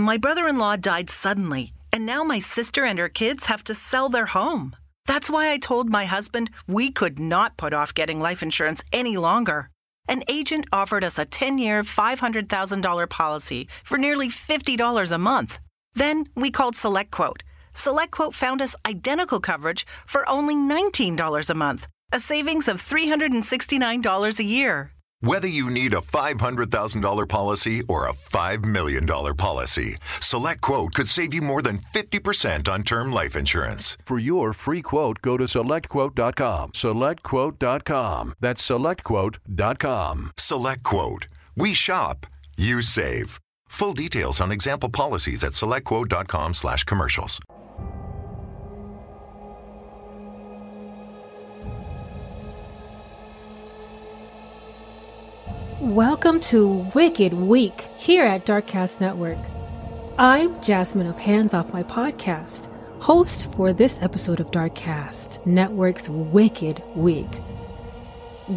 My brother in law died suddenly, and now my sister and her kids have to sell their home. That's why I told my husband we could not put off getting life insurance any longer. An agent offered us a 10 year, $500,000 policy for nearly $50 a month. Then we called SelectQuote. SelectQuote found us identical coverage for only $19 a month, a savings of $369 a year. Whether you need a $500,000 policy or a $5 million policy, SelectQuote could save you more than 50% on term life insurance. For your free quote, go to selectquote.com. SelectQuote.com. That's selectquote.com. SelectQuote. We shop, you save. Full details on example policies at selectquote.com slash commercials. Welcome to Wicked Week here at Darkcast Network. I'm Jasmine of Hands Off My Podcast, host for this episode of Darkcast Network's Wicked Week.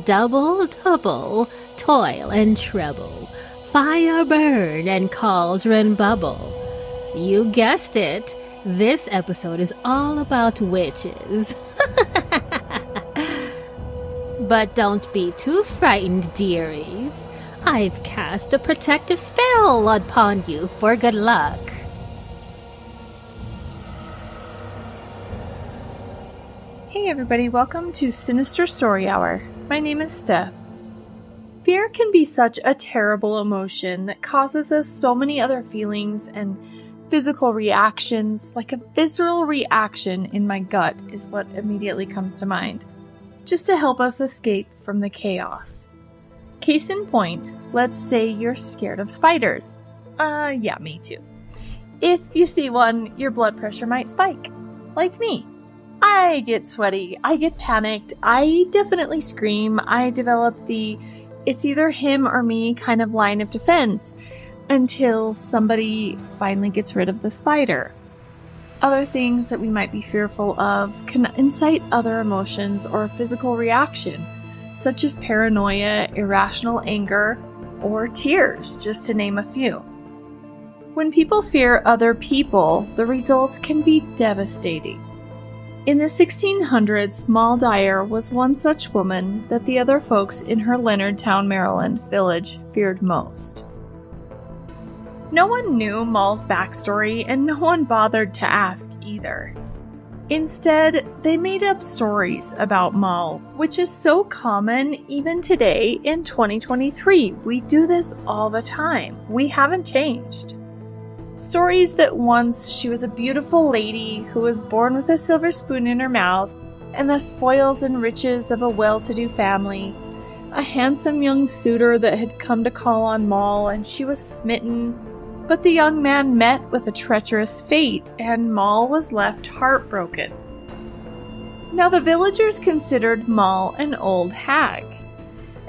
Double, double, toil and trouble, fire burn and cauldron bubble. You guessed it, this episode is all about witches. But don't be too frightened, dearies. I've cast a protective spell upon you for good luck. Hey everybody, welcome to Sinister Story Hour. My name is Steph. Fear can be such a terrible emotion that causes us so many other feelings and physical reactions, like a visceral reaction in my gut is what immediately comes to mind just to help us escape from the chaos. Case in point, let's say you're scared of spiders. Uh, yeah, me too. If you see one, your blood pressure might spike. Like me. I get sweaty, I get panicked, I definitely scream, I develop the it's either him or me kind of line of defense until somebody finally gets rid of the spider. Other things that we might be fearful of can incite other emotions or a physical reaction, such as paranoia, irrational anger, or tears, just to name a few. When people fear other people, the results can be devastating. In the 1600s, Moll Dyer was one such woman that the other folks in her Leonardtown, Maryland village feared most. No one knew Moll's backstory, and no one bothered to ask either. Instead, they made up stories about Moll, which is so common even today in 2023. We do this all the time. We haven't changed. Stories that once she was a beautiful lady who was born with a silver spoon in her mouth and the spoils and riches of a well to do family, a handsome young suitor that had come to call on Moll and she was smitten but the young man met with a treacherous fate, and Moll was left heartbroken. Now, the villagers considered Moll an old hag,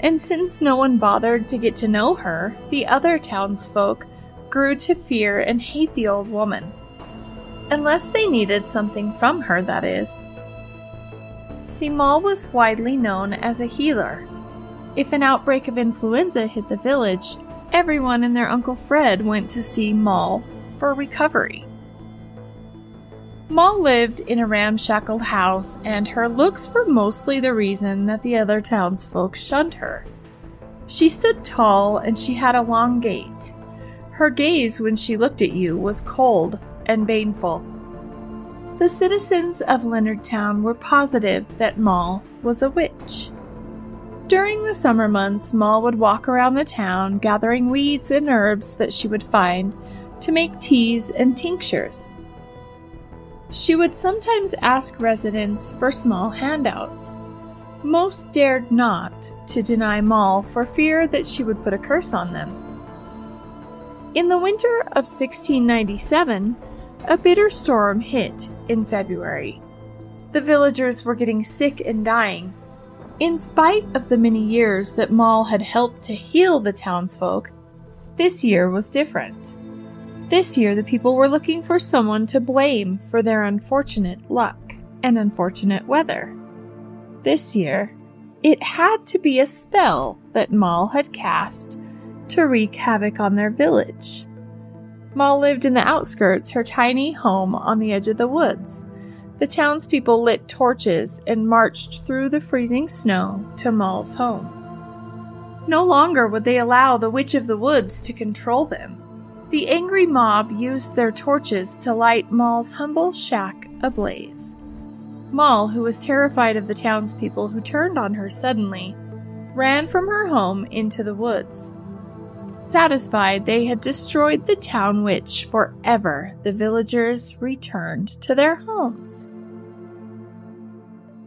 and since no one bothered to get to know her, the other townsfolk grew to fear and hate the old woman. Unless they needed something from her, that is. See, Moll was widely known as a healer. If an outbreak of influenza hit the village, everyone and their Uncle Fred went to see Moll for recovery. Moll lived in a ramshackle house, and her looks were mostly the reason that the other townsfolk shunned her. She stood tall and she had a long gait. Her gaze when she looked at you was cold and baneful. The citizens of Leonardtown were positive that Moll was a witch. During the summer months, Moll would walk around the town gathering weeds and herbs that she would find to make teas and tinctures. She would sometimes ask residents for small handouts. Most dared not to deny Moll for fear that she would put a curse on them. In the winter of 1697, a bitter storm hit in February. The villagers were getting sick and dying, in spite of the many years that Moll had helped to heal the townsfolk, this year was different. This year, the people were looking for someone to blame for their unfortunate luck and unfortunate weather. This year, it had to be a spell that Moll had cast to wreak havoc on their village. Moll lived in the outskirts, her tiny home on the edge of the woods. The townspeople lit torches and marched through the freezing snow to Moll's home. No longer would they allow the Witch of the Woods to control them. The angry mob used their torches to light Moll's humble shack ablaze. Moll, who was terrified of the townspeople who turned on her suddenly, ran from her home into the woods. Satisfied they had destroyed the town witch forever, the villagers returned to their homes.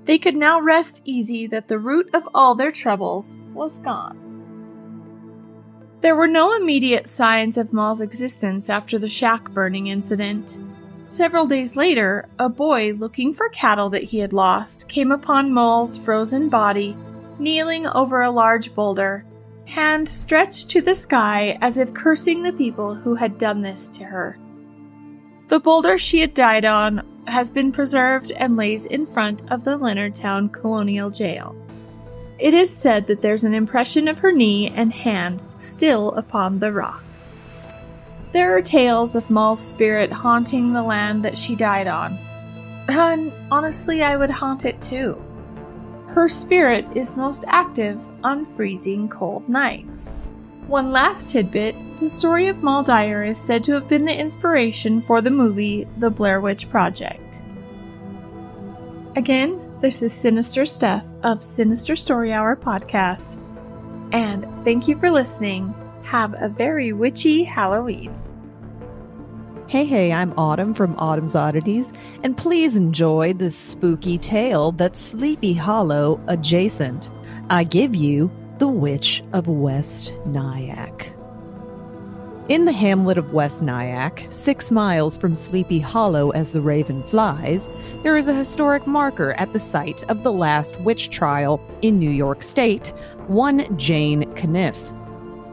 They could now rest easy that the root of all their troubles was gone. There were no immediate signs of Moll's existence after the shack burning incident. Several days later, a boy looking for cattle that he had lost came upon Moll's frozen body, kneeling over a large boulder, hand stretched to the sky as if cursing the people who had done this to her. The boulder she had died on has been preserved and lays in front of the Leonardtown Colonial Jail. It is said that there's an impression of her knee and hand still upon the rock. There are tales of Moll's spirit haunting the land that she died on. And honestly, I would haunt it too. Her spirit is most active on freezing cold nights. One last tidbit the story of Moll Dyer is said to have been the inspiration for the movie The Blair Witch Project. Again, this is Sinister Stuff of Sinister Story Hour podcast. And thank you for listening. Have a very witchy Halloween. Hey, hey, I'm Autumn from Autumn's Oddities, and please enjoy this spooky tale that's Sleepy Hollow adjacent. I give you The Witch of West Nyack. In the hamlet of West Nyack, six miles from Sleepy Hollow as the raven flies, there is a historic marker at the site of the last witch trial in New York State, one Jane Caniff.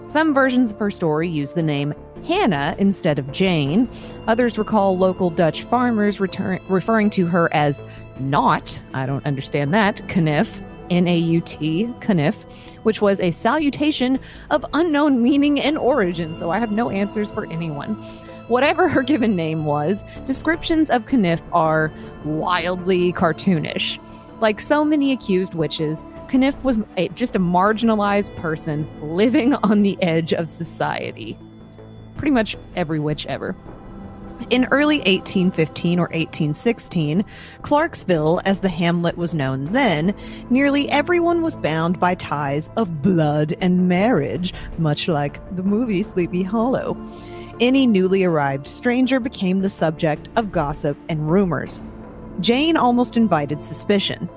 Some versions of her story use the name Hannah instead of Jane. Others recall local Dutch farmers return, referring to her as not, I don't understand that, Caniff, N A U T, Caniff, which was a salutation of unknown meaning and origin, so I have no answers for anyone. Whatever her given name was, descriptions of Caniff are wildly cartoonish. Like so many accused witches, Caniff was a, just a marginalized person living on the edge of society. Pretty much every witch ever. In early 1815 or 1816, Clarksville, as the hamlet was known then, nearly everyone was bound by ties of blood and marriage, much like the movie Sleepy Hollow. Any newly arrived stranger became the subject of gossip and rumors. Jane almost invited suspicion.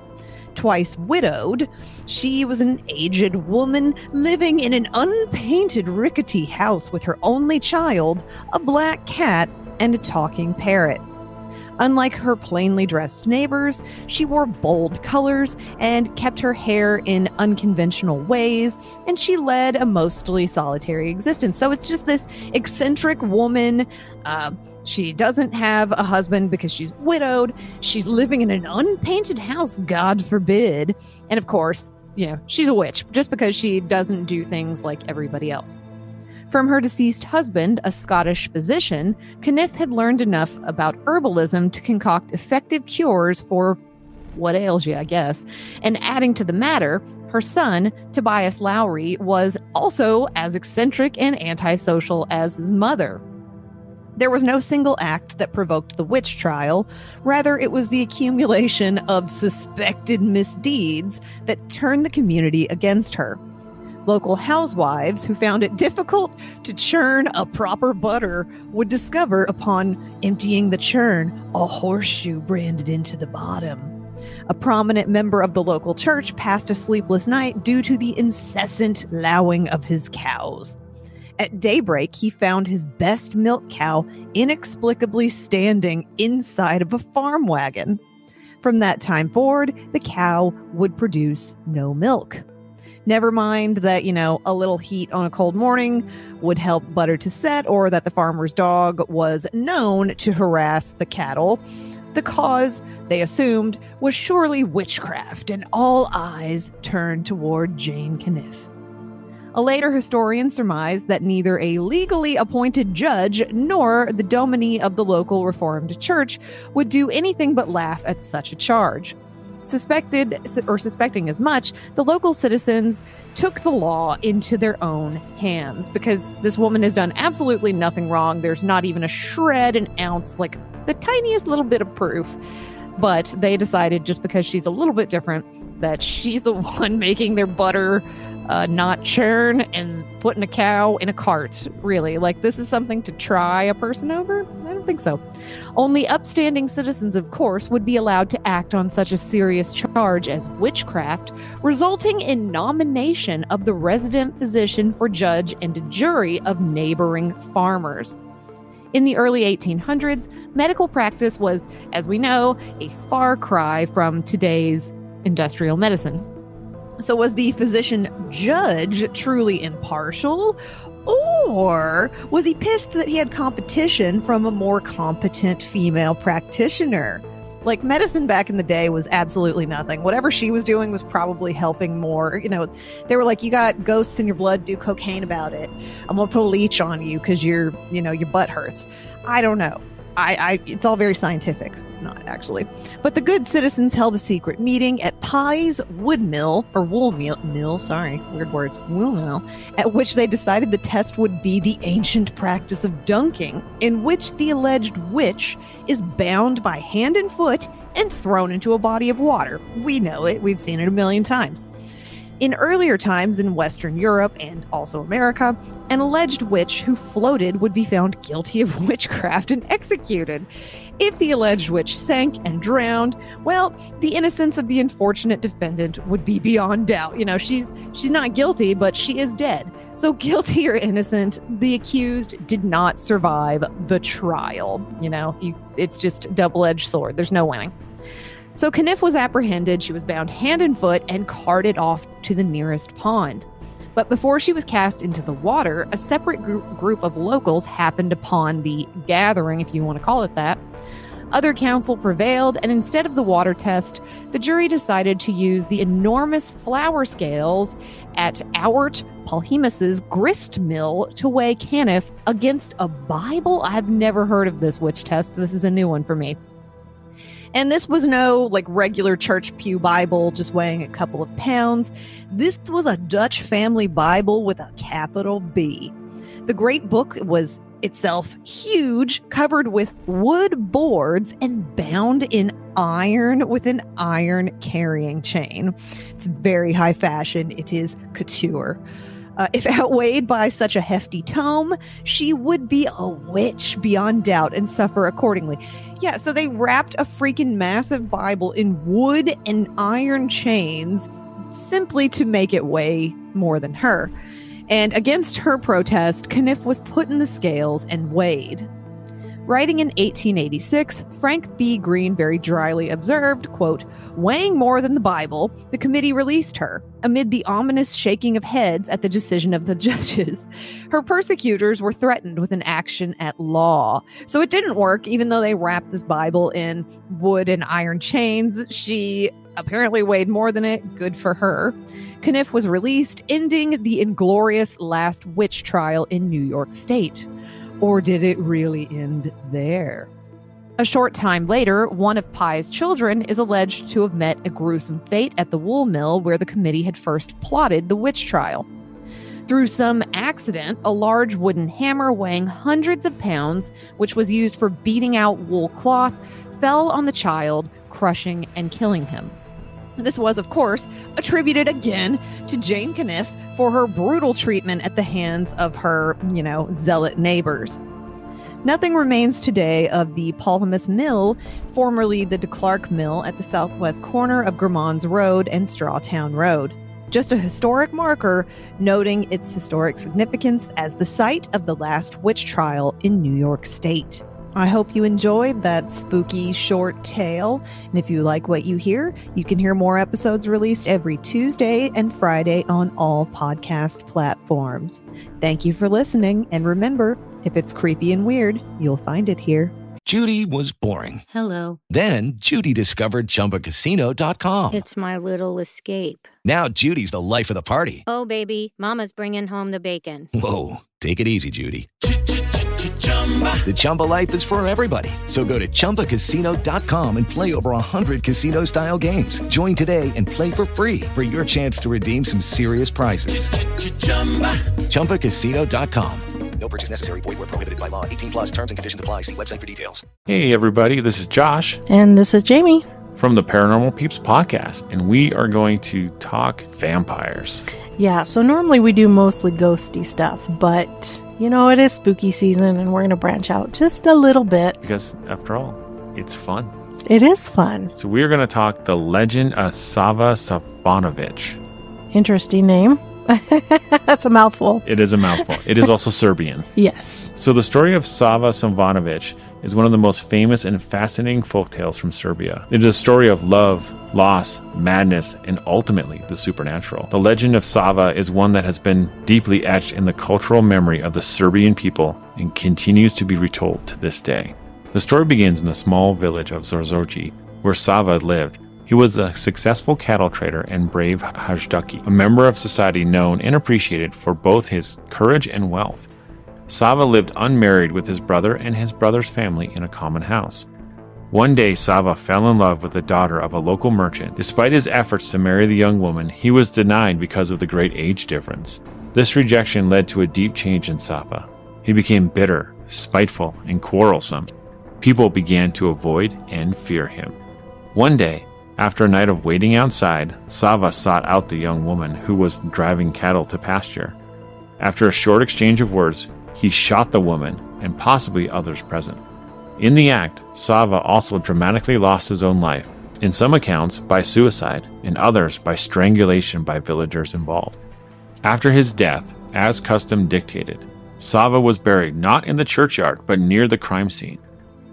Twice widowed, she was an aged woman living in an unpainted, rickety house with her only child, a black cat, and a talking parrot. Unlike her plainly dressed neighbors, she wore bold colors and kept her hair in unconventional ways, and she led a mostly solitary existence. So it's just this eccentric woman. Uh, she doesn't have a husband because she's widowed. She's living in an unpainted house, God forbid. And of course, you know, she's a witch just because she doesn't do things like everybody else. From her deceased husband, a Scottish physician, Caniff had learned enough about herbalism to concoct effective cures for what ails you, I guess. And adding to the matter, her son, Tobias Lowry, was also as eccentric and antisocial as his mother. There was no single act that provoked the witch trial. Rather, it was the accumulation of suspected misdeeds that turned the community against her. Local housewives who found it difficult to churn a proper butter would discover upon emptying the churn a horseshoe branded into the bottom. A prominent member of the local church passed a sleepless night due to the incessant lowing of his cows. At daybreak, he found his best milk cow inexplicably standing inside of a farm wagon. From that time forward, the cow would produce no milk. Never mind that, you know, a little heat on a cold morning would help butter to set, or that the farmer's dog was known to harass the cattle. The cause, they assumed, was surely witchcraft, and all eyes turned toward Jane Caniff. A later historian surmised that neither a legally appointed judge nor the dominie of the local Reformed Church would do anything but laugh at such a charge. Suspected or suspecting as much, the local citizens took the law into their own hands because this woman has done absolutely nothing wrong. There's not even a shred, an ounce, like the tiniest little bit of proof. But they decided just because she's a little bit different that she's the one making their butter uh, not churn and putting a cow in a cart, really. Like, this is something to try a person over? I don't think so. Only upstanding citizens, of course, would be allowed to act on such a serious charge as witchcraft, resulting in nomination of the resident physician for judge and jury of neighboring farmers. In the early 1800s, medical practice was, as we know, a far cry from today's industrial medicine. So, was the physician judge truly impartial? Or was he pissed that he had competition from a more competent female practitioner? Like medicine back in the day was absolutely nothing. Whatever she was doing was probably helping more. You know, they were like, you got ghosts in your blood, do cocaine about it. I'm to put a leech on you because your, you know, your butt hurts. I don't know. I, I, it's all very scientific. It's not actually. But the good citizens held a secret meeting at Pye's Wood Mill, or Wool Mill, mill sorry, weird words, Wool Mill, at which they decided the test would be the ancient practice of dunking, in which the alleged witch is bound by hand and foot and thrown into a body of water. We know it, we've seen it a million times. In earlier times in Western Europe and also America, an alleged witch who floated would be found guilty of witchcraft and executed. If the alleged witch sank and drowned, well, the innocence of the unfortunate defendant would be beyond doubt. You know, she's she's not guilty, but she is dead. So guilty or innocent, the accused did not survive the trial. You know, you, it's just double-edged sword. There's no winning. So Caniff was apprehended, she was bound hand and foot, and carted off to the nearest pond. But before she was cast into the water, a separate group, group of locals happened upon the gathering, if you want to call it that. Other counsel prevailed, and instead of the water test, the jury decided to use the enormous flour scales at Auart Polhemus's grist mill to weigh Caniff against a Bible. I've never heard of this witch test. This is a new one for me. And this was no like regular church pew Bible just weighing a couple of pounds. This was a Dutch family Bible with a capital B. The great book was itself huge, covered with wood boards and bound in iron with an iron carrying chain. It's very high fashion. It is couture. Uh, if outweighed by such a hefty tome, she would be a witch beyond doubt and suffer accordingly. Yeah, so they wrapped a freaking massive Bible in wood and iron chains simply to make it weigh more than her. And against her protest, Caniff was put in the scales and weighed. Writing in 1886, Frank B. Green very dryly observed, quote, weighing more than the Bible, the committee released her, amid the ominous shaking of heads at the decision of the judges. Her persecutors were threatened with an action at law. So it didn't work, even though they wrapped this Bible in wood and iron chains. She apparently weighed more than it. Good for her. Caniff was released, ending the inglorious last witch trial in New York State. Or did it really end there? A short time later, one of Pye's children is alleged to have met a gruesome fate at the wool mill where the committee had first plotted the witch trial. Through some accident, a large wooden hammer weighing hundreds of pounds, which was used for beating out wool cloth, fell on the child, crushing and killing him. This was, of course, attributed again to Jane Caniff for her brutal treatment at the hands of her, you know, zealot neighbors. Nothing remains today of the Polhemus Mill, formerly the De Clark Mill at the southwest corner of Grammons Road and Strawtown Road. Just a historic marker noting its historic significance as the site of the last witch trial in New York State. I hope you enjoyed that spooky short tale. And if you like what you hear, you can hear more episodes released every Tuesday and Friday on all podcast platforms. Thank you for listening. And remember, if it's creepy and weird, you'll find it here. Judy was boring. Hello. Then Judy discovered ChumbaCasino.com. It's my little escape. Now Judy's the life of the party. Oh, baby, Mama's bringing home the bacon. Whoa, take it easy, Judy. The Chumba life is for everybody. So go to ChumbaCasino.com and play over 100 casino style games. Join today and play for free for your chance to redeem some serious prizes. ChumbaCasino.com. No purchase necessary. Void where prohibited by law. 18 plus terms and conditions apply. See website for details. Hey, everybody, this is Josh And this is Jamie. from the Paranormal Peeps podcast, and we are going to talk vampires. Yeah, so normally we do mostly ghosty stuff, but you know, it is spooky season and we're going to branch out just a little bit. Because, after all, it's fun. It is fun. So, we are going to talk the legend of Sava Savanovich. Interesting name. That's a mouthful. It is a mouthful. it is also Serbian. Yes. So, the story of Sava Savanovich is one of the most famous and fascinating folk tales from Serbia. It is a story of love, loss, madness, and ultimately the supernatural. The legend of Sava is one that has been deeply etched in the cultural memory of the Serbian people and continues to be retold to this day. The story begins in the small village of Zorzoji, where Sava lived. He was a successful cattle trader and brave Hajdaki, a member of society known and appreciated for both his courage and wealth. Sava lived unmarried with his brother and his brother's family in a common house. One day, Sava fell in love with the daughter of a local merchant. Despite his efforts to marry the young woman, he was denied because of the great age difference. This rejection led to a deep change in Sava. He became bitter, spiteful, and quarrelsome. People began to avoid and fear him. One day, after a night of waiting outside, Sava sought out the young woman who was driving cattle to pasture. After a short exchange of words, he shot the woman and possibly others present. In the act, Sava also dramatically lost his own life, in some accounts by suicide, in others by strangulation by villagers involved. After his death, as custom dictated, Sava was buried not in the churchyard but near the crime scene.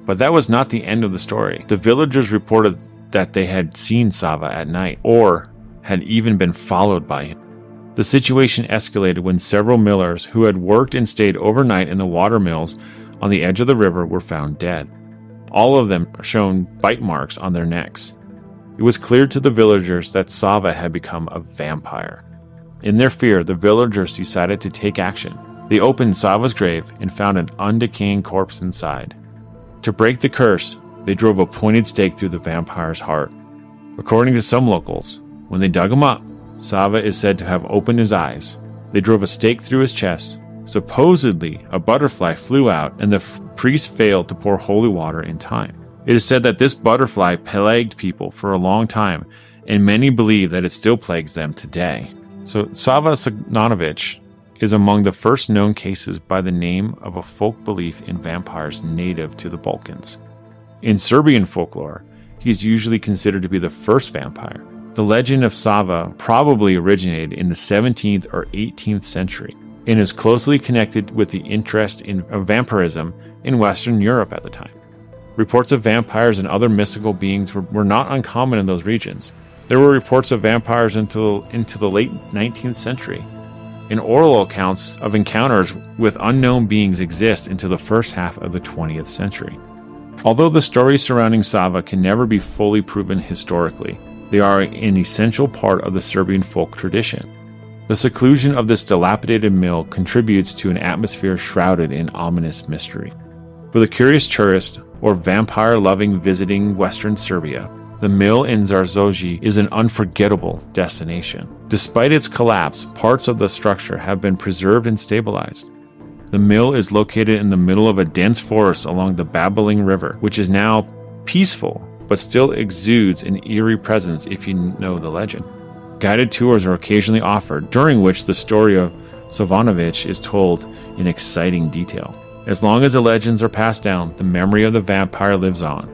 But that was not the end of the story. The villagers reported that they had seen Sava at night, or had even been followed by him. The situation escalated when several millers who had worked and stayed overnight in the water mills on the edge of the river were found dead. All of them shown bite marks on their necks. It was clear to the villagers that Sava had become a vampire. In their fear, the villagers decided to take action. They opened Sava's grave and found an undecaying corpse inside. To break the curse, they drove a pointed stake through the vampire's heart. According to some locals, when they dug him up, Sava is said to have opened his eyes. They drove a stake through his chest. Supposedly, a butterfly flew out, and the f- priest failed to pour holy water in time. It is said that this butterfly plagued people for a long time, and many believe that it still plagues them today. So, Sava Savanovich is among the first known cases by the name of a folk belief in vampires native to the Balkans. In Serbian folklore, he is usually considered to be the first vampire. The legend of Sava probably originated in the 17th or 18th century and is closely connected with the interest in vampirism in Western Europe at the time. Reports of vampires and other mystical beings were, were not uncommon in those regions. There were reports of vampires until into the late 19th century. And oral accounts of encounters with unknown beings exist into the first half of the 20th century. Although the stories surrounding Sava can never be fully proven historically, they are an essential part of the Serbian folk tradition. The seclusion of this dilapidated mill contributes to an atmosphere shrouded in ominous mystery. For the curious tourist or vampire loving visiting Western Serbia, the mill in Zarzoji is an unforgettable destination. Despite its collapse, parts of the structure have been preserved and stabilized. The mill is located in the middle of a dense forest along the babbling river, which is now peaceful but still exudes an eerie presence if you know the legend. Guided tours are occasionally offered, during which the story of Savanovich is told in exciting detail. As long as the legends are passed down, the memory of the vampire lives on.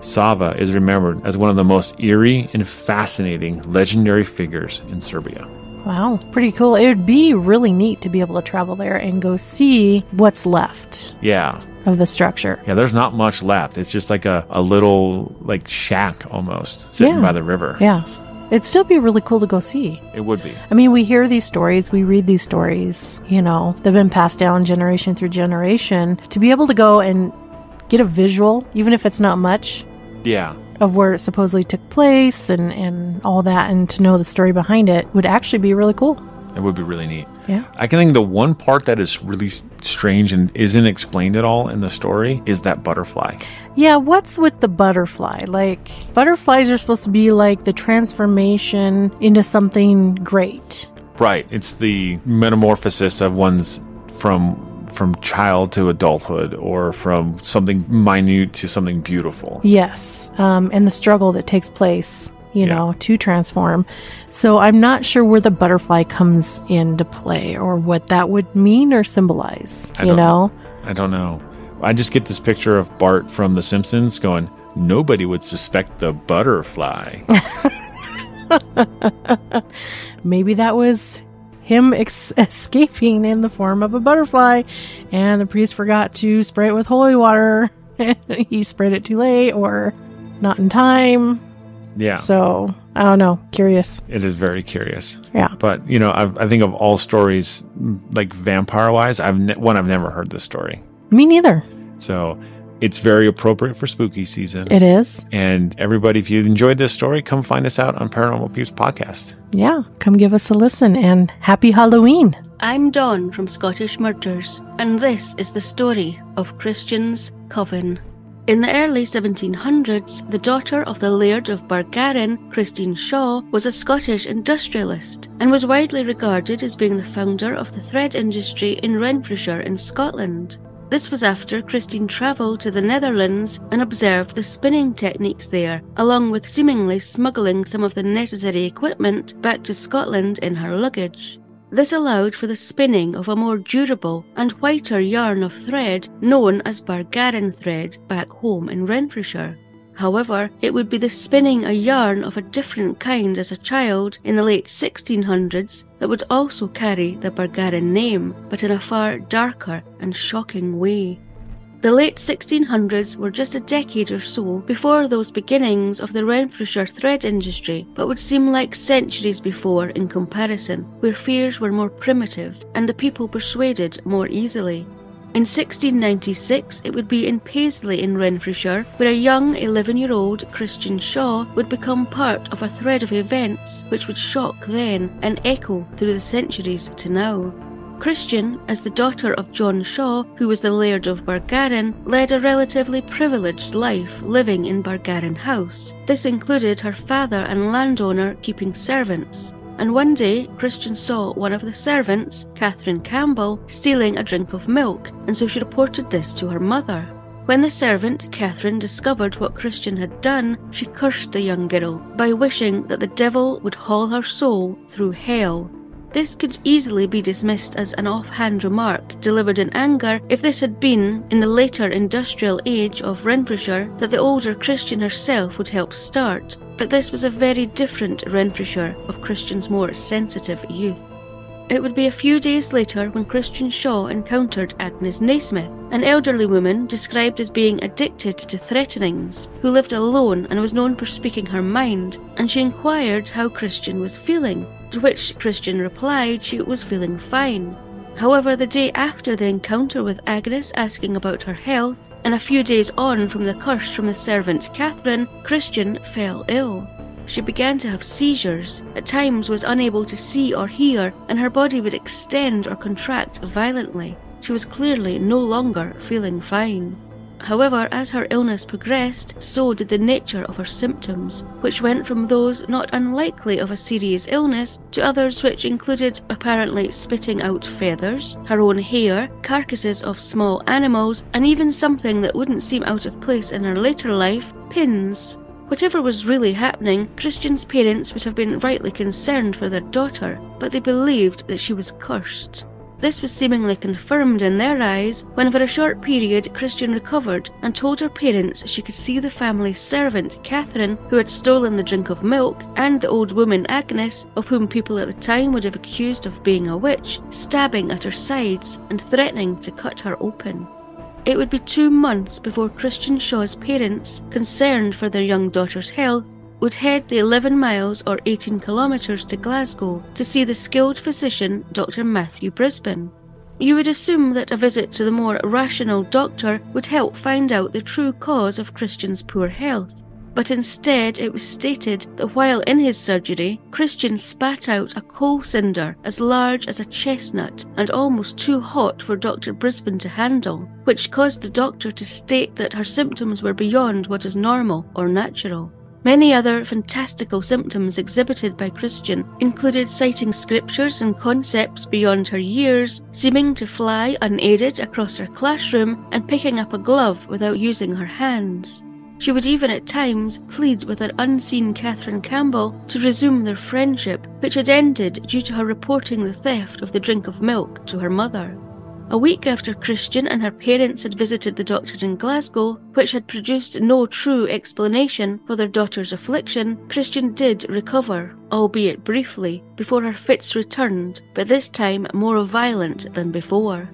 Sava is remembered as one of the most eerie and fascinating legendary figures in Serbia. Wow, pretty cool. It would be really neat to be able to travel there and go see what's left Yeah. of the structure. Yeah, there's not much left. It's just like a, a little like shack almost sitting Yeah. by the river. Yeah. It'd still be really cool to go see. It would be. I mean, we hear these stories, we read these stories, you know, they've been passed down generation through generation. To be able to go and get a visual, even if it's not much, Yeah. Of where it supposedly took place and, and all that, and to know the story behind it would actually be really cool. That would be really neat. Yeah. I can think the one part that is really strange and isn't explained at all in the story is that butterfly. Yeah, what's with the butterfly? Like, butterflies are supposed to be like the transformation into something great. Right. It's the metamorphosis of one's from from child to adulthood or from something minute to something beautiful. Yes, um, and the struggle that takes place, you Yeah. know, to transform. So I'm not sure where the butterfly comes into play or what that would mean or symbolize. I you know, I don't know. I just get this picture of Bart from The Simpsons going, Nobody would suspect the butterfly. maybe that was him ex- escaping in the form of a butterfly, and the priest forgot to spray it with holy water. he sprayed it too late or not in time. yeah. So I don't know. Curious. It is very curious. Yeah. But, you know, I've, I think of all stories, like vampire wise, I've ne- one, I've never heard this story. Me neither. So it's very appropriate for spooky season. It is. And everybody, if you enjoyed this story, come find us out on Paranormal Peeps Podcast. Yeah, come give us a listen and happy Halloween. I'm Dawn from Scottish Murders, and this is the story of Christian's Coven. In the early 1700s, the daughter of the Laird of Bargarran, Christine Shaw, was a Scottish industrialist and was widely regarded as being the founder of the thread industry in Renfrewshire in Scotland. This was after Christine travelled to the Netherlands and observed the spinning techniques there, along with seemingly smuggling some of the necessary equipment back to Scotland in her luggage. This allowed for the spinning of a more durable and whiter yarn of thread known as Bargarran thread back home in Renfrewshire. However, it would be the spinning a yarn of a different kind as a child in the late 1600s that would also carry the Bargarran name, but in a far darker and shocking way. The late 1600s were just a decade or so before those beginnings of the Renfrewshire thread industry, but would seem like centuries before in comparison, where fears were more primitive and the people persuaded more easily. In 1696, it would be in Paisley in Renfrewshire where a young 11 year old Christian Shaw would become part of a thread of events which would shock then and echo through the centuries to now. Christian, as the daughter of John Shaw, who was the Laird of Bargarran, led a relatively privileged life living in Bargarran House. This included her father and landowner keeping servants. And one day, Christian saw one of the servants, Catherine Campbell, stealing a drink of milk, and so she reported this to her mother. When the servant, Catherine, discovered what Christian had done, she cursed the young girl by wishing that the devil would haul her soul through hell. This could easily be dismissed as an offhand remark delivered in anger if this had been, in the later industrial age of Renfrewshire, that the older Christian herself would help start. But this was a very different Renfrewshire of Christian's more sensitive youth. It would be a few days later when Christian Shaw encountered Agnes Naismith, an elderly woman described as being addicted to threatenings, who lived alone and was known for speaking her mind, and she inquired how Christian was feeling, to which Christian replied she was feeling fine. However, the day after the encounter with Agnes asking about her health, and a few days on from the curse from the servant Catherine, Christian fell ill. She began to have seizures, at times was unable to see or hear, and her body would extend or contract violently. She was clearly no longer feeling fine. However, as her illness progressed, so did the nature of her symptoms, which went from those not unlikely of a serious illness to others which included apparently spitting out feathers, her own hair, carcasses of small animals, and even something that wouldn't seem out of place in her later life pins. Whatever was really happening, Christian's parents would have been rightly concerned for their daughter, but they believed that she was cursed. This was seemingly confirmed in their eyes when, for a short period, Christian recovered and told her parents she could see the family's servant, Catherine, who had stolen the drink of milk, and the old woman, Agnes, of whom people at the time would have accused of being a witch, stabbing at her sides and threatening to cut her open. It would be two months before Christian Shaw's parents, concerned for their young daughter's health, would head the 11 miles or 18 kilometres to Glasgow to see the skilled physician Dr. Matthew Brisbane. You would assume that a visit to the more rational doctor would help find out the true cause of Christian's poor health. But instead, it was stated that while in his surgery, Christian spat out a coal cinder as large as a chestnut and almost too hot for Dr. Brisbane to handle, which caused the doctor to state that her symptoms were beyond what is normal or natural. Many other fantastical symptoms exhibited by Christian included citing scriptures and concepts beyond her years, seeming to fly unaided across her classroom, and picking up a glove without using her hands. She would even at times plead with her unseen Catherine Campbell to resume their friendship, which had ended due to her reporting the theft of the drink of milk to her mother. A week after Christian and her parents had visited the doctor in Glasgow, which had produced no true explanation for their daughter's affliction, Christian did recover, albeit briefly, before her fits returned, but this time more violent than before.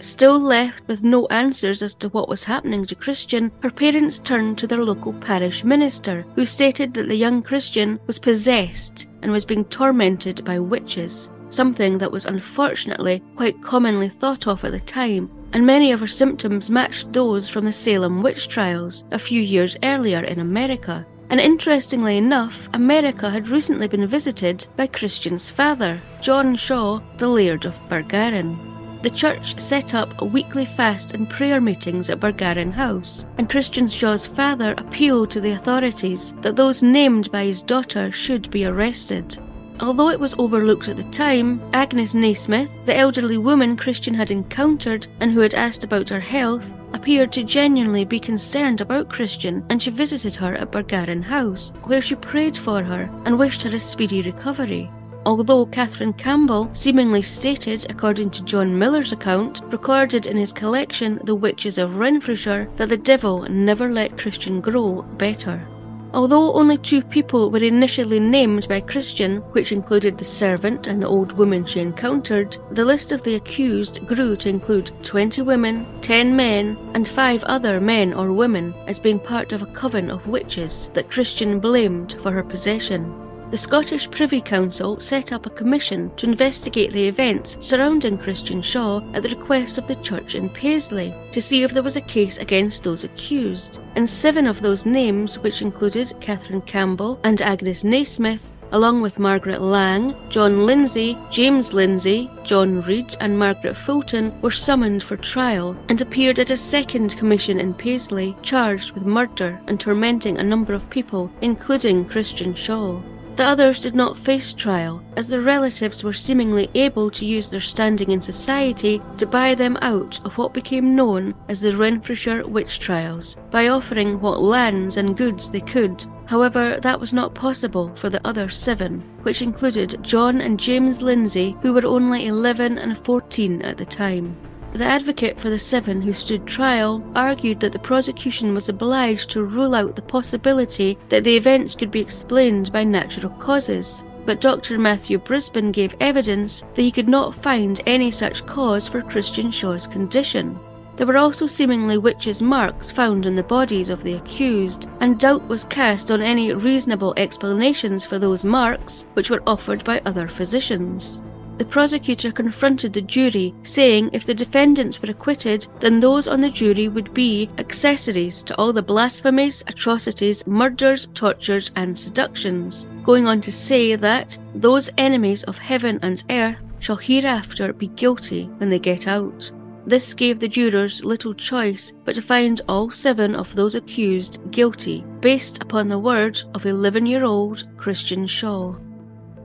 Still left with no answers as to what was happening to Christian, her parents turned to their local parish minister, who stated that the young Christian was possessed and was being tormented by witches something that was unfortunately quite commonly thought of at the time, and many of her symptoms matched those from the Salem witch trials a few years earlier in America. And interestingly enough, America had recently been visited by Christian's father, John Shaw, the Laird of Bargarran. The church set up a weekly fast and prayer meetings at Bargarran House, and Christian Shaw's father appealed to the authorities that those named by his daughter should be arrested. Although it was overlooked at the time, Agnes Naismith, the elderly woman Christian had encountered and who had asked about her health, appeared to genuinely be concerned about Christian and she visited her at Bargarran House, where she prayed for her and wished her a speedy recovery. Although Catherine Campbell seemingly stated, according to John Miller's account, recorded in his collection The Witches of Renfrewshire, that the devil never let Christian grow better. Although only two people were initially named by Christian, which included the servant and the old woman she encountered, the list of the accused grew to include 20 women, 10 men, and 5 other men or women as being part of a coven of witches that Christian blamed for her possession the Scottish Privy Council set up a commission to investigate the events surrounding Christian Shaw at the request of the church in Paisley to see if there was a case against those accused. And seven of those names, which included Catherine Campbell and Agnes Naismith, along with Margaret Lang, John Lindsay, James Lindsay, John Reed, and Margaret Fulton, were summoned for trial and appeared at a second commission in Paisley, charged with murder and tormenting a number of people, including Christian Shaw. The others did not face trial, as their relatives were seemingly able to use their standing in society to buy them out of what became known as the Renfrewshire witch trials, by offering what lands and goods they could. However, that was not possible for the other seven, which included John and James Lindsay, who were only 11 and 14 at the time. The advocate for the seven who stood trial argued that the prosecution was obliged to rule out the possibility that the events could be explained by natural causes. But Dr. Matthew Brisbane gave evidence that he could not find any such cause for Christian Shaw's condition. There were also seemingly witches' marks found on the bodies of the accused, and doubt was cast on any reasonable explanations for those marks, which were offered by other physicians the prosecutor confronted the jury, saying if the defendants were acquitted, then those on the jury would be accessories to all the blasphemies, atrocities, murders, tortures, and seductions, going on to say that those enemies of heaven and earth shall hereafter be guilty when they get out. This gave the jurors little choice but to find all seven of those accused guilty, based upon the word of 11 year old Christian Shaw.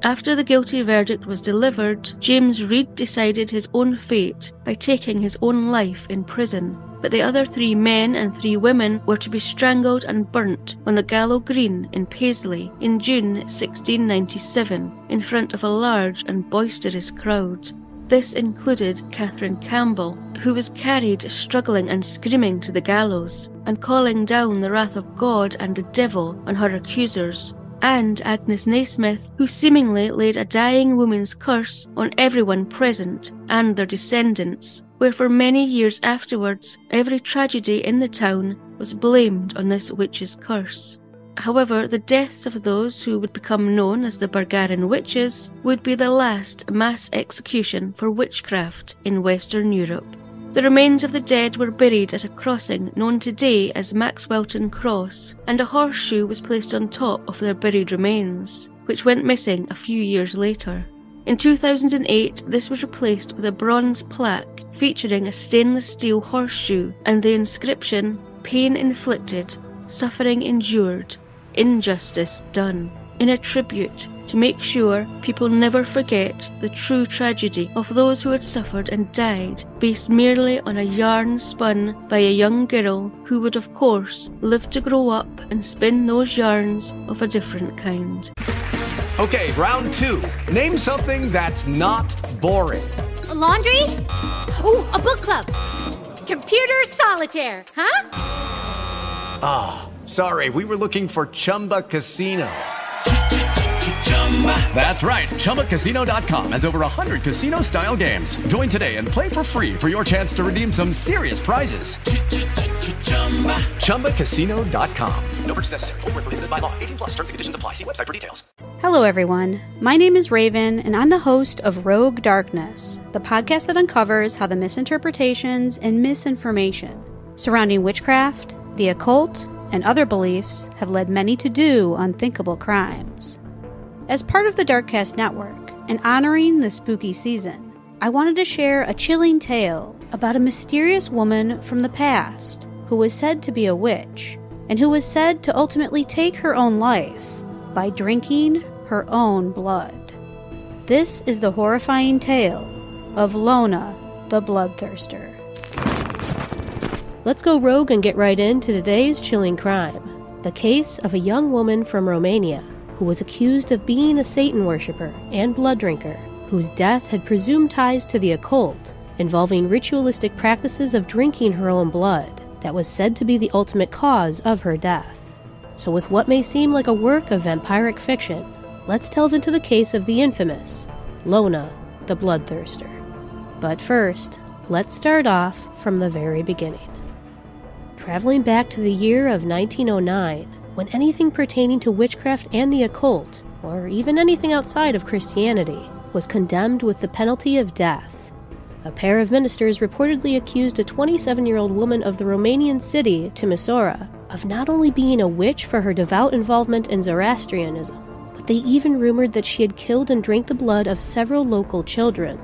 After the guilty verdict was delivered, James Reed decided his own fate by taking his own life in prison. But the other three men and three women were to be strangled and burnt on the Gallow Green in Paisley in June 1697 in front of a large and boisterous crowd. This included Catherine Campbell, who was carried struggling and screaming to the gallows, and calling down the wrath of God and the devil on her accusers and Agnes Naismith, who seemingly laid a dying woman's curse on everyone present and their descendants, where for many years afterwards every tragedy in the town was blamed on this witch's curse. However, the deaths of those who would become known as the Bargarran witches would be the last mass execution for witchcraft in Western Europe. The remains of the dead were buried at a crossing known today as Maxwellton Cross, and a horseshoe was placed on top of their buried remains, which went missing a few years later. In 2008, this was replaced with a bronze plaque featuring a stainless steel horseshoe and the inscription Pain inflicted, suffering endured, injustice done, in a tribute to make sure people never forget the true tragedy of those who had suffered and died based merely on a yarn spun by a young girl who would, of course, live to grow up and spin those yarns of a different kind. Okay, round two. Name something that's not boring. A laundry? Ooh, a book club. Computer solitaire, huh? Ah, oh, sorry, we were looking for Chumba Casino. That's right. ChumbaCasino.com has over 100 casino style games. Join today and play for free for your chance to redeem some serious prizes. ChumbaCasino.com. No purchase necessary. Full prohibited by law. 18 plus terms and conditions apply. See website for details. Hello, everyone. My name is Raven, and I'm the host of Rogue Darkness, the podcast that uncovers how the misinterpretations and misinformation surrounding witchcraft, the occult, and other beliefs have led many to do unthinkable crimes. As part of the Darkcast network and honoring the spooky season, I wanted to share a chilling tale about a mysterious woman from the past who was said to be a witch and who was said to ultimately take her own life by drinking her own blood. This is the horrifying tale of Lona the Bloodthirster. Let's go rogue and get right into today's chilling crime the case of a young woman from Romania who was accused of being a Satan worshiper and blood drinker, whose death had presumed ties to the occult, involving ritualistic practices of drinking her own blood, that was said to be the ultimate cause of her death. So, with what may seem like a work of vampiric fiction, let's delve into the case of the infamous Lona the Bloodthirster. But first, let's start off from the very beginning. Traveling back to the year of 1909, when anything pertaining to witchcraft and the occult, or even anything outside of Christianity, was condemned with the penalty of death. A pair of ministers reportedly accused a 27 year old woman of the Romanian city, Timisoara, of not only being a witch for her devout involvement in Zoroastrianism, but they even rumored that she had killed and drank the blood of several local children,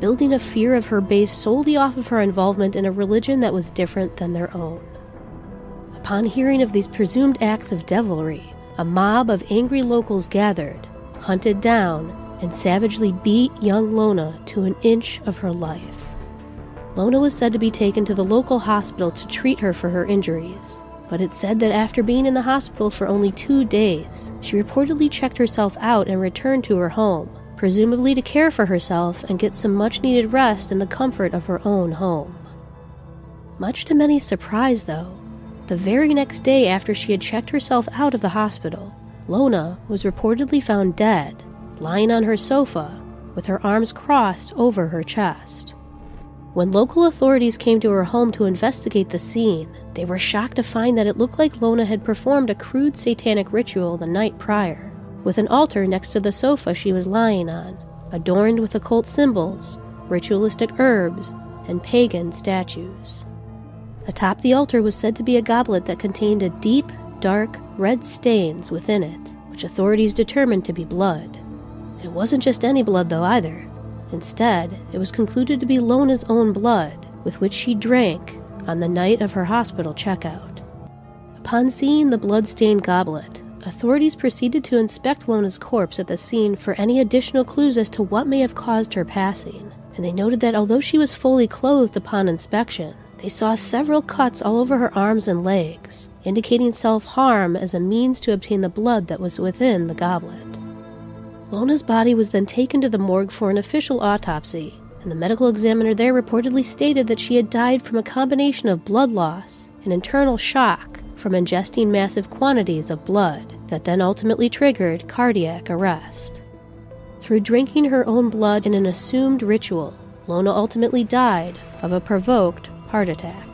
building a fear of her based solely off of her involvement in a religion that was different than their own. Upon hearing of these presumed acts of devilry, a mob of angry locals gathered, hunted down, and savagely beat young Lona to an inch of her life. Lona was said to be taken to the local hospital to treat her for her injuries, but it's said that after being in the hospital for only two days, she reportedly checked herself out and returned to her home, presumably to care for herself and get some much needed rest in the comfort of her own home. Much to many's surprise, though, the very next day after she had checked herself out of the hospital, Lona was reportedly found dead, lying on her sofa, with her arms crossed over her chest. When local authorities came to her home to investigate the scene, they were shocked to find that it looked like Lona had performed a crude satanic ritual the night prior, with an altar next to the sofa she was lying on, adorned with occult symbols, ritualistic herbs, and pagan statues. Atop the altar was said to be a goblet that contained a deep, dark, red stains within it, which authorities determined to be blood. It wasn't just any blood, though, either. Instead, it was concluded to be Lona's own blood, with which she drank on the night of her hospital checkout. Upon seeing the blood-stained goblet, authorities proceeded to inspect Lona's corpse at the scene for any additional clues as to what may have caused her passing, and they noted that although she was fully clothed upon inspection, they saw several cuts all over her arms and legs, indicating self harm as a means to obtain the blood that was within the goblet. Lona's body was then taken to the morgue for an official autopsy, and the medical examiner there reportedly stated that she had died from a combination of blood loss and internal shock from ingesting massive quantities of blood that then ultimately triggered cardiac arrest. Through drinking her own blood in an assumed ritual, Lona ultimately died of a provoked heart attack.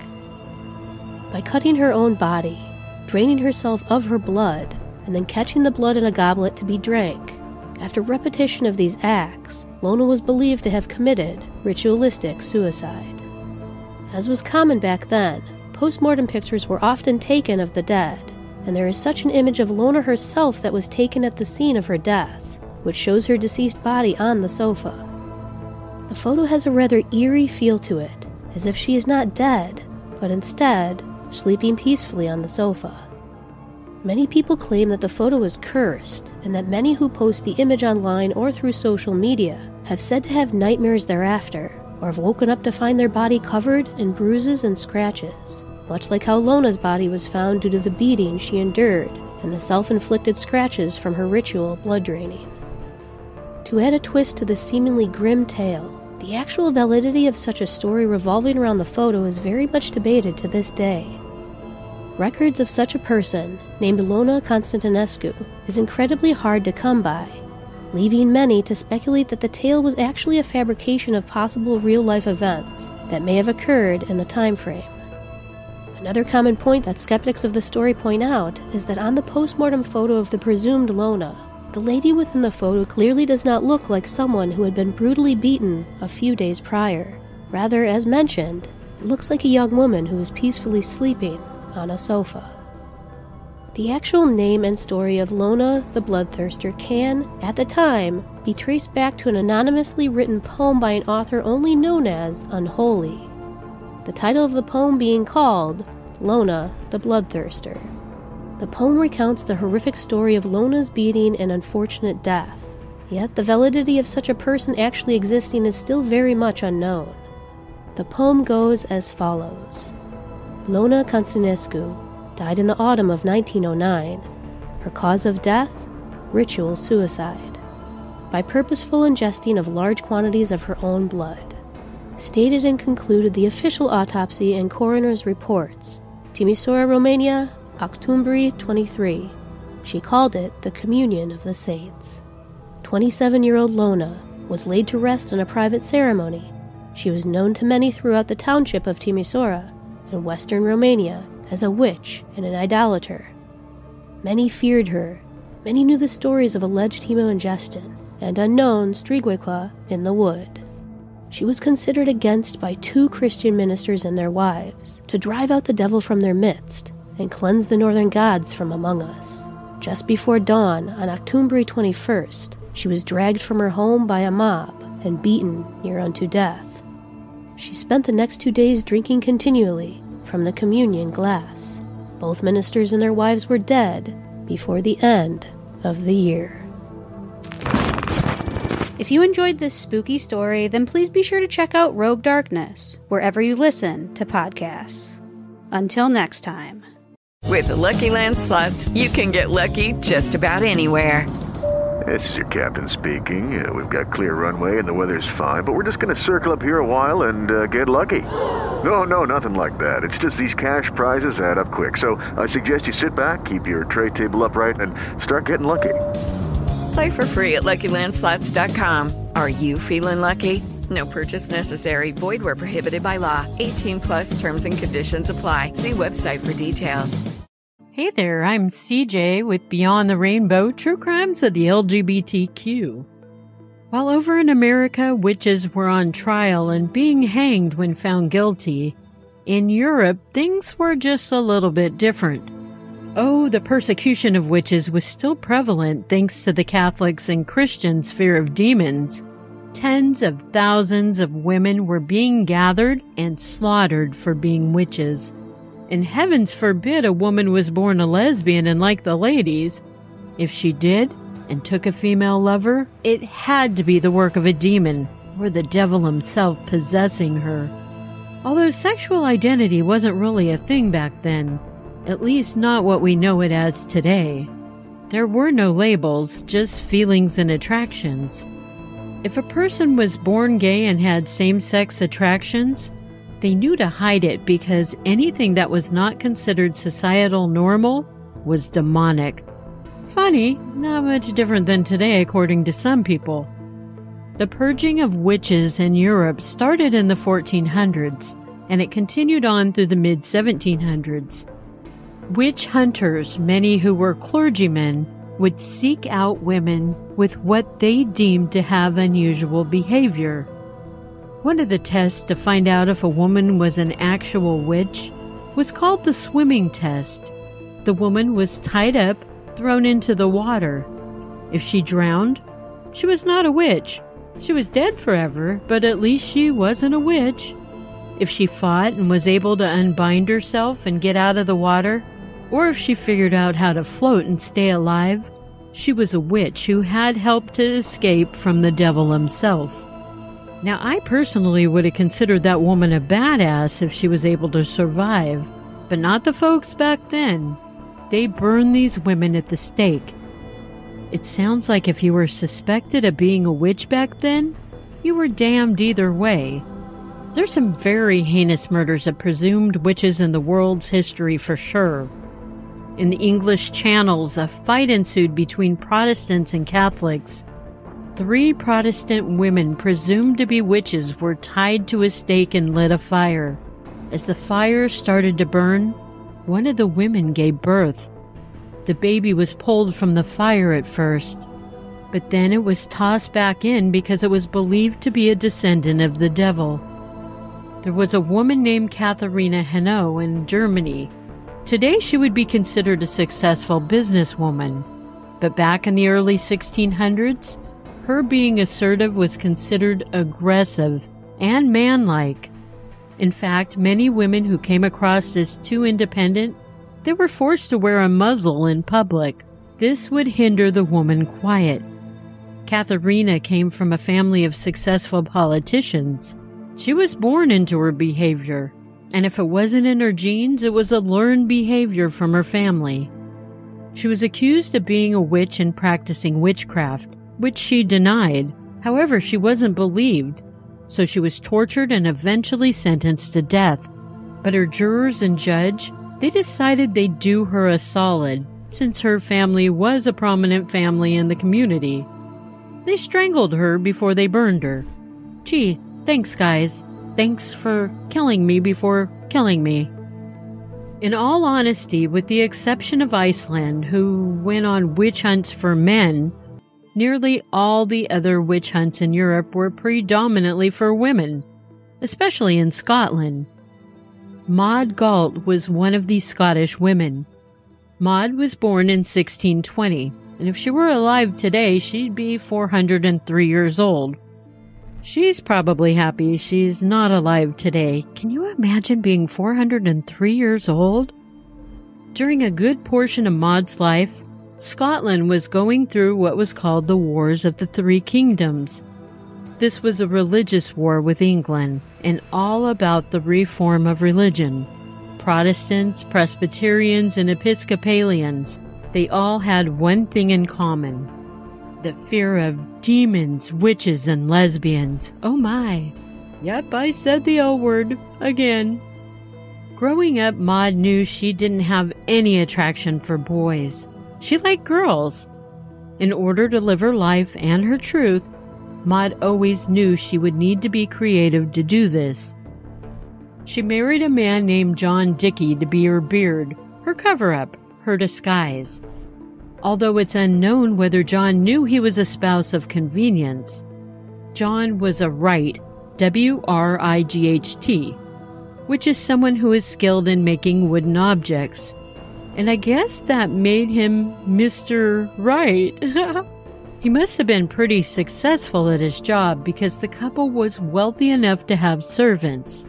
By cutting her own body, draining herself of her blood, and then catching the blood in a goblet to be drank. After repetition of these acts, Lona was believed to have committed ritualistic suicide. As was common back then, post-mortem pictures were often taken of the dead, and there is such an image of Lona herself that was taken at the scene of her death, which shows her deceased body on the sofa. The photo has a rather eerie feel to it, as if she is not dead, but instead sleeping peacefully on the sofa. Many people claim that the photo is cursed, and that many who post the image online or through social media have said to have nightmares thereafter, or have woken up to find their body covered in bruises and scratches, much like how Lona's body was found due to the beating she endured and the self inflicted scratches from her ritual blood draining. To add a twist to the seemingly grim tale, the actual validity of such a story revolving around the photo is very much debated to this day. Records of such a person, named Lona Constantinescu, is incredibly hard to come by, leaving many to speculate that the tale was actually a fabrication of possible real life events that may have occurred in the time frame. Another common point that skeptics of the story point out is that on the postmortem photo of the presumed Lona, the lady within the photo clearly does not look like someone who had been brutally beaten a few days prior. Rather, as mentioned, it looks like a young woman who is peacefully sleeping on a sofa. The actual name and story of Lona the Bloodthirster can, at the time, be traced back to an anonymously written poem by an author only known as Unholy. The title of the poem being called Lona the Bloodthirster. The poem recounts the horrific story of Lona's beating and unfortunate death, yet the validity of such a person actually existing is still very much unknown. The poem goes as follows Lona Constantinescu died in the autumn of 1909. Her cause of death? Ritual suicide. By purposeful ingesting of large quantities of her own blood. Stated and concluded the official autopsy and coroner's reports. Timisoara, Romania, October 23. She called it the Communion of the Saints. 27 year old Lona was laid to rest in a private ceremony. She was known to many throughout the township of Timisoara in western Romania as a witch and an idolater. Many feared her. Many knew the stories of alleged hemoingestion and unknown strigoaica in the wood. She was considered against by two Christian ministers and their wives to drive out the devil from their midst and cleanse the northern gods from among us. Just before dawn on October 21st, she was dragged from her home by a mob and beaten near unto death. She spent the next two days drinking continually from the communion glass. Both ministers and their wives were dead before the end of the year. If you enjoyed this spooky story, then please be sure to check out Rogue Darkness wherever you listen to podcasts. Until next time. With the Lucky Land slots, you can get lucky just about anywhere. This is your captain speaking. Uh, we've got clear runway and the weather's fine, but we're just going to circle up here a while and uh, get lucky. No, no, nothing like that. It's just these cash prizes add up quick. So I suggest you sit back, keep your tray table upright, and start getting lucky. Play for free at LuckyLandSlots.com. Are you feeling lucky? No purchase necessary. Void where prohibited by law. 18 plus terms and conditions apply. See website for details. Hey there, I'm CJ with Beyond the Rainbow True Crimes of the LGBTQ. While over in America, witches were on trial and being hanged when found guilty, in Europe, things were just a little bit different. Oh, the persecution of witches was still prevalent thanks to the Catholics' and Christians' fear of demons. Tens of thousands of women were being gathered and slaughtered for being witches. And heavens forbid a woman was born a lesbian and like the ladies. If she did and took a female lover, it had to be the work of a demon or the devil himself possessing her. Although sexual identity wasn't really a thing back then, at least not what we know it as today. There were no labels, just feelings and attractions. If a person was born gay and had same sex attractions, they knew to hide it because anything that was not considered societal normal was demonic. Funny, not much different than today, according to some people. The purging of witches in Europe started in the 1400s, and it continued on through the mid 1700s. Witch hunters, many who were clergymen, would seek out women with what they deemed to have unusual behavior. One of the tests to find out if a woman was an actual witch was called the swimming test. The woman was tied up, thrown into the water. If she drowned, she was not a witch. She was dead forever, but at least she wasn't a witch. If she fought and was able to unbind herself and get out of the water, or if she figured out how to float and stay alive, she was a witch who had helped to escape from the devil himself. Now, I personally would have considered that woman a badass if she was able to survive, but not the folks back then. They burned these women at the stake. It sounds like if you were suspected of being a witch back then, you were damned either way. There's some very heinous murders of presumed witches in the world's history for sure. In the English Channels, a fight ensued between Protestants and Catholics Three Protestant women presumed to be witches were tied to a stake and lit afire. As the fire started to burn, one of the women gave birth. The baby was pulled from the fire at first, but then it was tossed back in because it was believed to be a descendant of the devil. There was a woman named Katharina Henot in Germany. Today she would be considered a successful businesswoman, but back in the early 1600s, her being assertive was considered aggressive and manlike. In fact, many women who came across as too independent, they were forced to wear a muzzle in public. This would hinder the woman quiet. Katharina came from a family of successful politicians. She was born into her behavior, and if it wasn't in her genes, it was a learned behavior from her family. She was accused of being a witch and practicing witchcraft which she denied. However, she wasn't believed, so she was tortured and eventually sentenced to death. But her jurors and judge, they decided they'd do her a solid, since her family was a prominent family in the community. They strangled her before they burned her. Gee, thanks, guys. Thanks for killing me before killing me. In all honesty, with the exception of Iceland, who went on witch hunts for men, Nearly all the other witch hunts in Europe were predominantly for women, especially in Scotland. Maud Galt was one of these Scottish women. Maud was born in 1620, and if she were alive today, she'd be 403 years old. She's probably happy she's not alive today. Can you imagine being 403 years old? During a good portion of Maud's life, Scotland was going through what was called the Wars of the Three Kingdoms. This was a religious war with England and all about the reform of religion. Protestants, Presbyterians, and Episcopalians, they all had one thing in common the fear of demons, witches, and lesbians. Oh my. Yep, I said the L word again. Growing up, Maud knew she didn't have any attraction for boys. She liked girls. In order to live her life and her truth, Maud always knew she would need to be creative to do this. She married a man named John Dickey to be her beard, her cover up, her disguise. Although it's unknown whether John knew he was a spouse of convenience, John was a Wright, W R I G H T, which is someone who is skilled in making wooden objects and I guess that made him Mr. Right. he must have been pretty successful at his job because the couple was wealthy enough to have servants.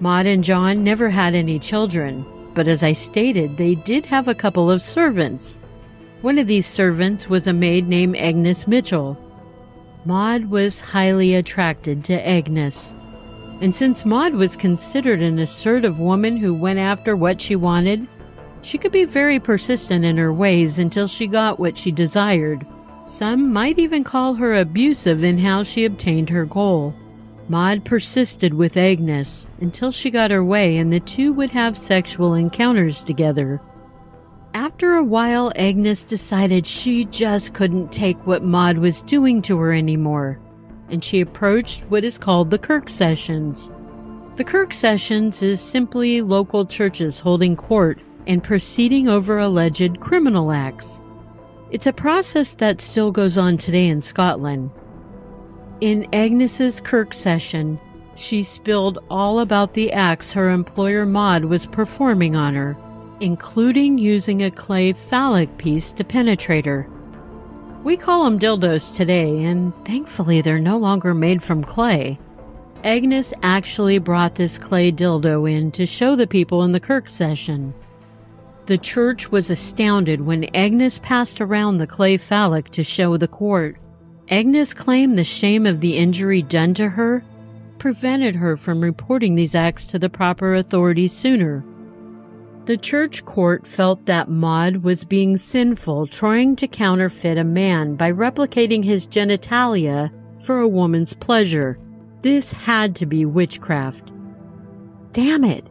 Maud and John never had any children, but as I stated, they did have a couple of servants. One of these servants was a maid named Agnes Mitchell. Maud was highly attracted to Agnes. And since Maud was considered an assertive woman who went after what she wanted, she could be very persistent in her ways until she got what she desired. Some might even call her abusive in how she obtained her goal. Maud persisted with Agnes until she got her way and the two would have sexual encounters together. After a while, Agnes decided she just couldn't take what Maud was doing to her anymore, and she approached what is called the Kirk Sessions. The Kirk Sessions is simply local churches holding court and proceeding over alleged criminal acts. It's a process that still goes on today in Scotland. In Agnes's Kirk session, she spilled all about the acts her employer Maud was performing on her, including using a clay phallic piece to penetrate her. We call them dildos today, and thankfully they're no longer made from clay. Agnes actually brought this clay dildo in to show the people in the Kirk session. The church was astounded when Agnes passed around the clay phallic to show the court. Agnes claimed the shame of the injury done to her prevented her from reporting these acts to the proper authorities sooner. The church court felt that Maud was being sinful trying to counterfeit a man by replicating his genitalia for a woman's pleasure. This had to be witchcraft. Damn it!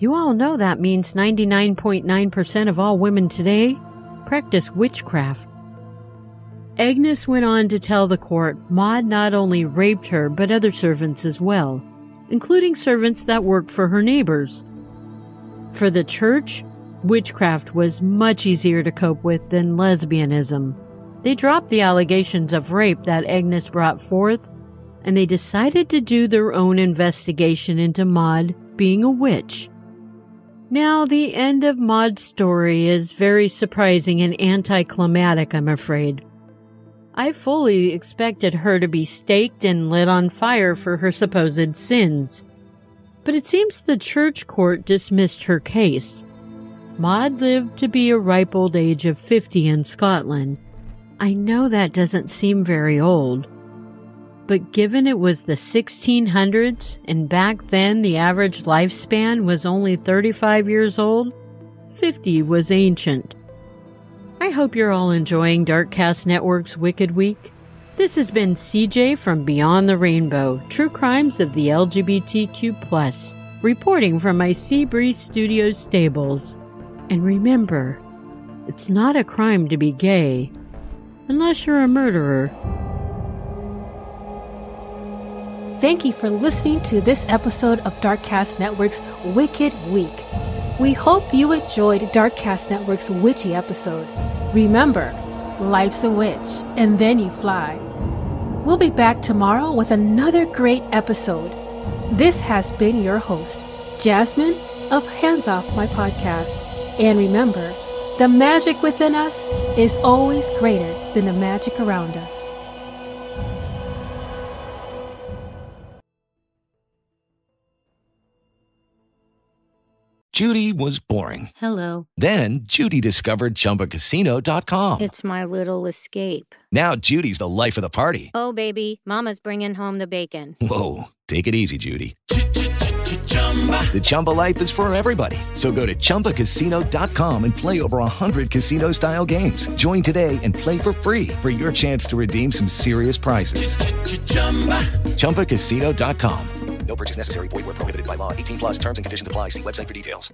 You all know that means 99.9% of all women today practice witchcraft. Agnes went on to tell the court Maud not only raped her, but other servants as well, including servants that worked for her neighbors. For the church, witchcraft was much easier to cope with than lesbianism. They dropped the allegations of rape that Agnes brought forth, and they decided to do their own investigation into Maud being a witch. Now, the end of Maud's story is very surprising and anticlimactic, I'm afraid. I fully expected her to be staked and lit on fire for her supposed sins. But it seems the church court dismissed her case. Maud lived to be a ripe old age of 50 in Scotland. I know that doesn't seem very old. But given it was the 1600s and back then the average lifespan was only 35 years old, 50 was ancient. I hope you're all enjoying Darkcast Network's Wicked Week. This has been CJ from Beyond the Rainbow, True Crimes of the LGBTQ+, reporting from my Seabreeze Studios stables. And remember, it's not a crime to be gay, unless you're a murderer. Thank you for listening to this episode of Darkcast Network's Wicked Week. We hope you enjoyed Darkcast Network's witchy episode. Remember, life's a witch, and then you fly. We'll be back tomorrow with another great episode. This has been your host, Jasmine of Hands Off My Podcast. And remember, the magic within us is always greater than the magic around us. Judy was boring. Hello. Then Judy discovered ChumbaCasino.com. It's my little escape. Now Judy's the life of the party. Oh, baby, Mama's bringing home the bacon. Whoa, take it easy, Judy. The Chumba life is for everybody. So go to ChumbaCasino.com and play over 100 casino style games. Join today and play for free for your chance to redeem some serious prizes. chumba ChumbaCasino.com. No purchase necessary. Void where prohibited by law. 18 plus terms and conditions apply. See website for details.